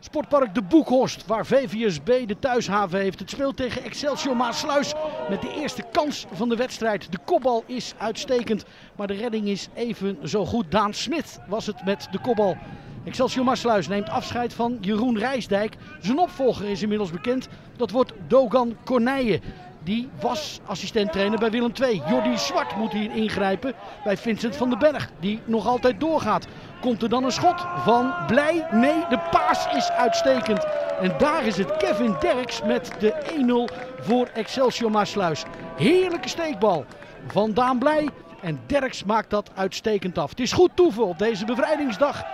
Sportpark De Boekhorst, waar VVSB de thuishaven heeft. Het speelt tegen Excelsior Maasluis met de eerste kans van de wedstrijd. De kopbal is uitstekend, maar de redding is even zo goed. Daan Smit was het met de kopbal. Excelsior Maasluis neemt afscheid van Jeroen Rijsdijk. Zijn opvolger is inmiddels bekend. Dat wordt Dogan Corneille. Die was assistent-trainer bij Willem II. Jordi Zwart moet hier ingrijpen bij Vincent van den Berg. Die nog altijd doorgaat. Komt er dan een schot van Blij? Nee, de paas is uitstekend. En daar is het Kevin Derks met de 1-0 voor Excelsior Maasluis. Heerlijke steekbal van Daan Blij. En Derks maakt dat uitstekend af. Het is goed toeval op deze bevrijdingsdag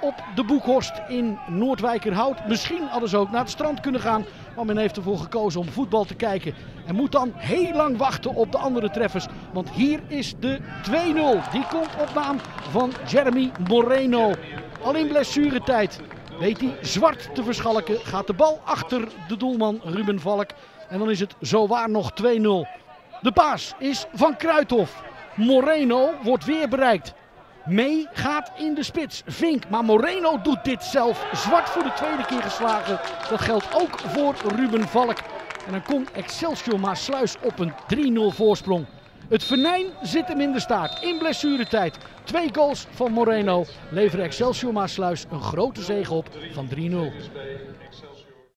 op de Boekhorst in Noordwijkerhout. Misschien hadden ze ook naar het strand kunnen gaan. Maar men heeft ervoor gekozen om voetbal te kijken. En moet dan heel lang wachten op de andere treffers. Want hier is de 2-0. Die komt op naam van Jeremy Moreno. Al in blessuretijd weet hij zwart te verschalken. Gaat de bal achter de doelman Ruben Valk. En dan is het zowaar nog 2-0. De paas is van Kruithof. Moreno wordt weer bereikt. Mee gaat in de spits. Vink, maar Moreno doet dit zelf. Zwart voor de tweede keer geslagen. Dat geldt ook voor Ruben Valk. En dan komt Excelsior Maasluis op een 3-0 voorsprong. Het venijn zit hem in de staart. In blessuretijd. Twee goals van Moreno leveren Excelsior Maasluis een grote zege op van 3-0.